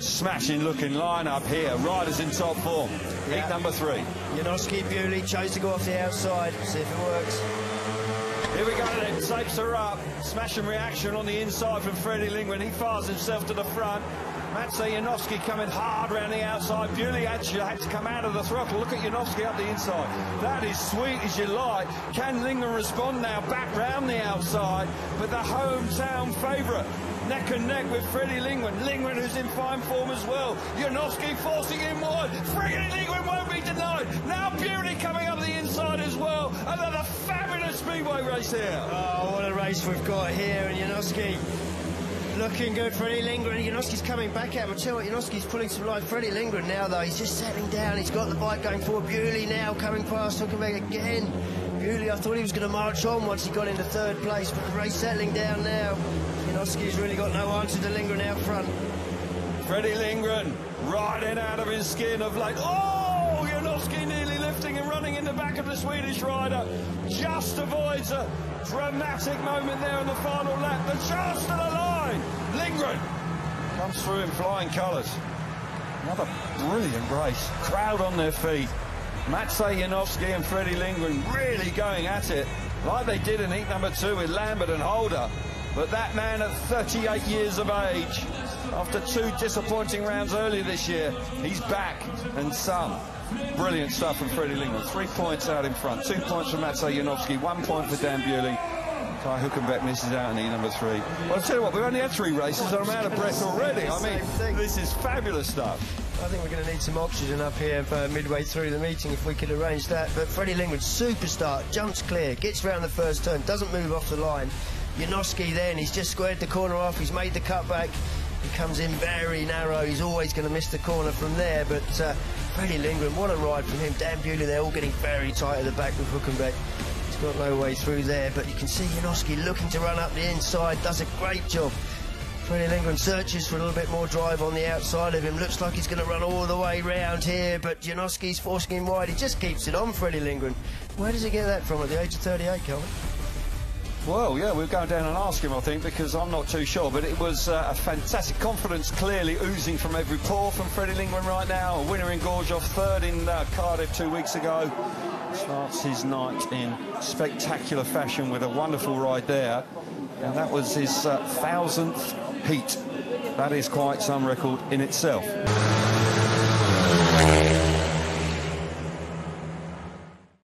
Smashing looking lineup here. Riders in top form. Yeah. Heat number three. Janowski Bewley chose to go off the outside. See if it works. Here we go then. Tapes are up. Smashing reaction on the inside from Freddie Lindgren. He fires himself to the front. Maciej Janowski coming hard around the outside. Actually had to come out of the throttle. Look at Janowski up the inside. That is sweet as you like. Can Lindgren respond now? Back round the outside. But the hometown favourite neck and neck with Freddie Lindgren. Lindgren who's in fine form as well. Janowski forcing him wide. Freddie Lindgren won't be denied. Now Bewley coming up the inside as well. Another fabulous speedway race here. Oh, what a race we've got here. And Janowski looking good. For Freddie Lindgren. Janowski's coming back you what, Janowski's pulling some life. Freddie Lindgren now, though, he's just settling down. He's got the bike going forward. Bewley now coming past Huckenbeck again. Bewley, I thought he was going to march on once he got into third place, but the race settling down now. Janowski's really got no answer to Lindgren out front. Freddie Lindgren riding out of his skin of late. Oh, Janowski the back of the Swedish rider. Just avoids a dramatic moment there in the final lap. The chance to the line. Lindgren comes through in flying colours. Another brilliant race. Crowd on their feet. Maciej Janowski and Freddie Lindgren really going at it like they did in heat number two with Lambert and Holder. But that man at 38 years of age, after two disappointing rounds earlier this year, he's back and some. Brilliant stuff from Freddie Lindgren. Three points out in front. Two points from Maciej Janowski. One point for Dan Bewley. Kai Huckenbeck misses out in heat number three. Well, I'll tell you what, we've only had three races and I'm out of breath already. I mean, this is fabulous stuff. I think we're going to need some oxygen up here midway through the meeting if we could arrange that. But Freddie Lindgren, superstar, jumps clear, gets round the first turn, doesn't move off the line. Janowski then, he's just squared the corner off, he's made the cutback. He comes in very narrow, he's always going to miss the corner from there. But uh, Freddie Lindgren, what a ride from him. Dan Bewley, they're all getting very tight at the back with Huckenbeck. He's got no way through there, but you can see Janowski looking to run up the inside, does a great job. Freddie Lindgren searches for a little bit more drive on the outside of him. Looks like he's going to run all the way round here, but Janowski's forcing him wide. He just keeps it on, Freddie Lindgren. Where does he get that from at the age of 38, Kelvin? Well, yeah, we'll go down and ask him, I think, because I'm not too sure. But it was uh, a fantastic confidence clearly oozing from every pore from Freddie Lindgren right now. A winner in Gorzów, third in uh, Cardiff two weeks ago. Starts his night in spectacular fashion with a wonderful ride there. And that was his uh, thousandth heat. That is quite some record in itself.